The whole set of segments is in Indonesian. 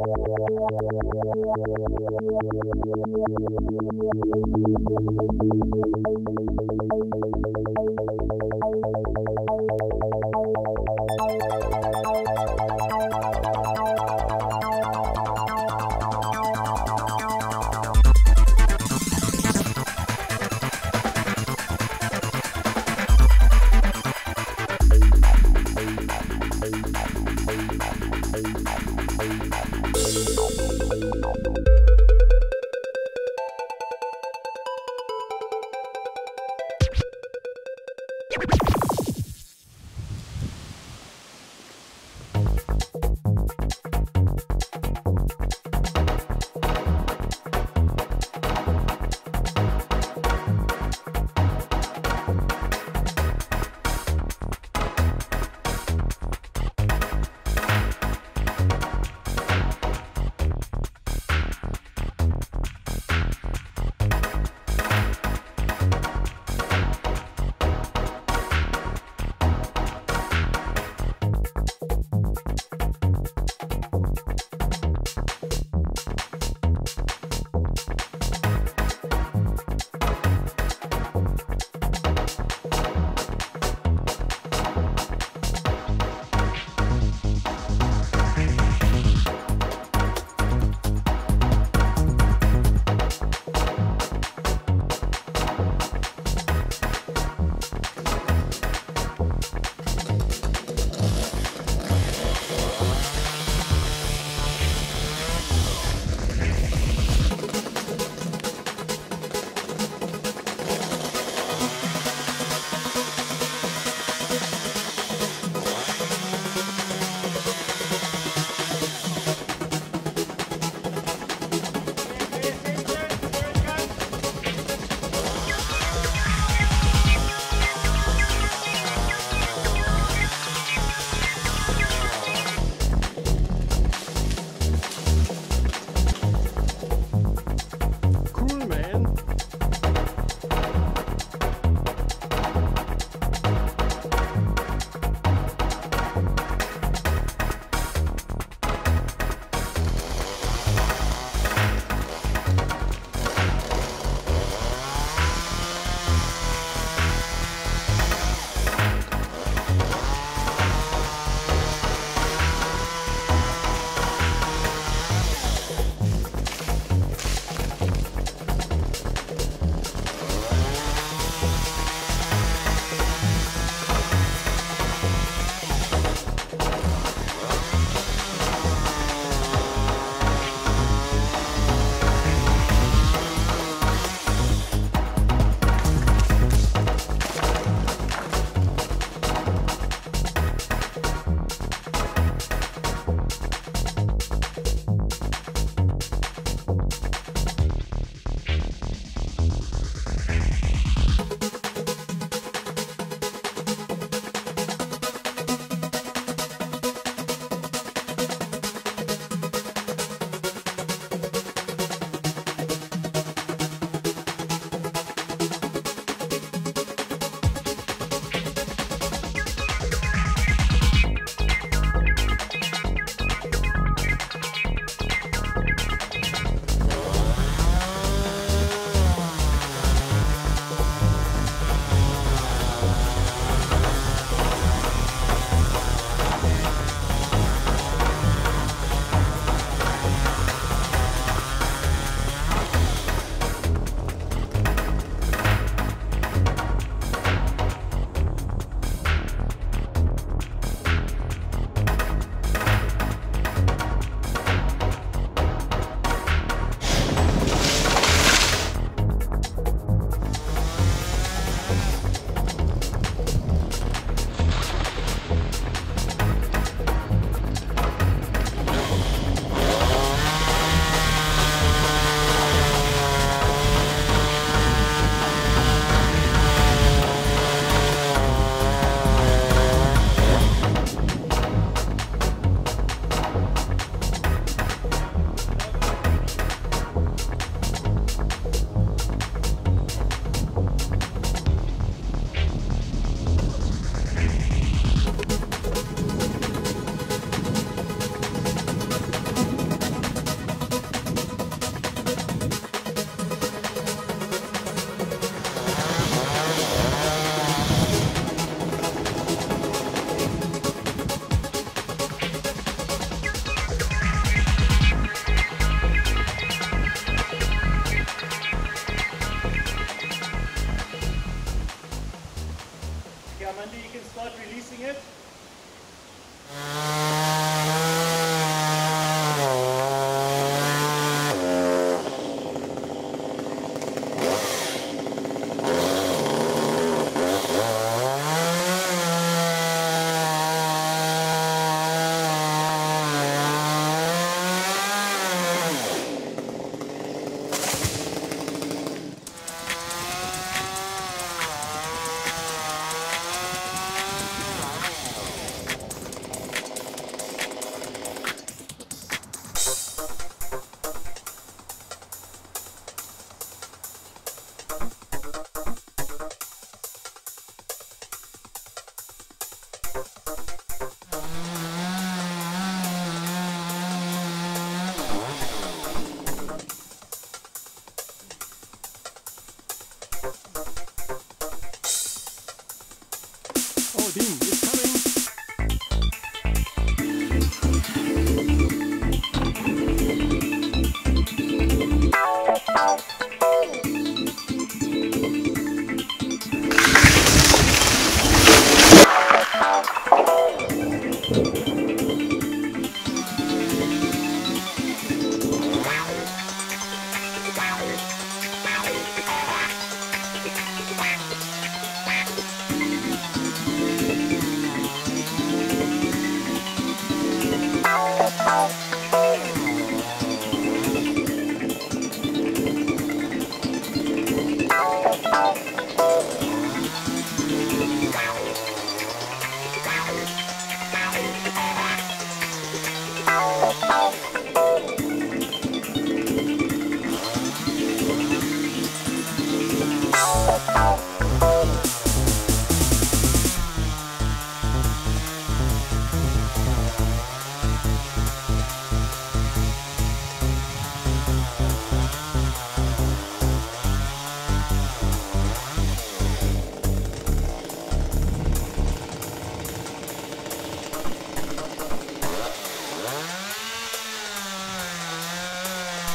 Thank you.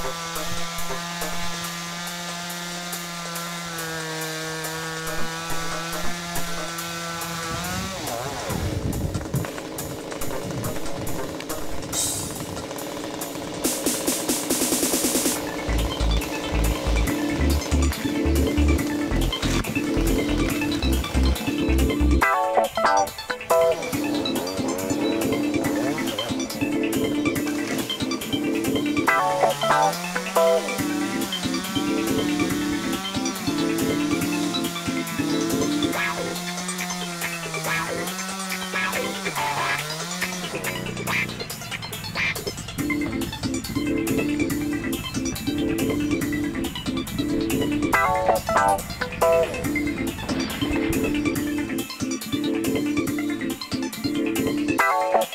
Música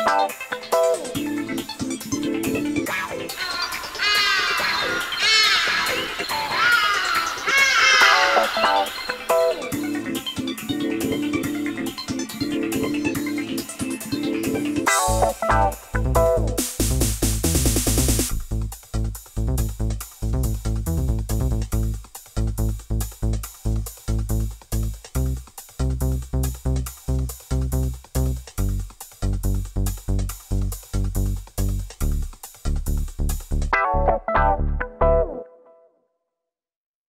Bye.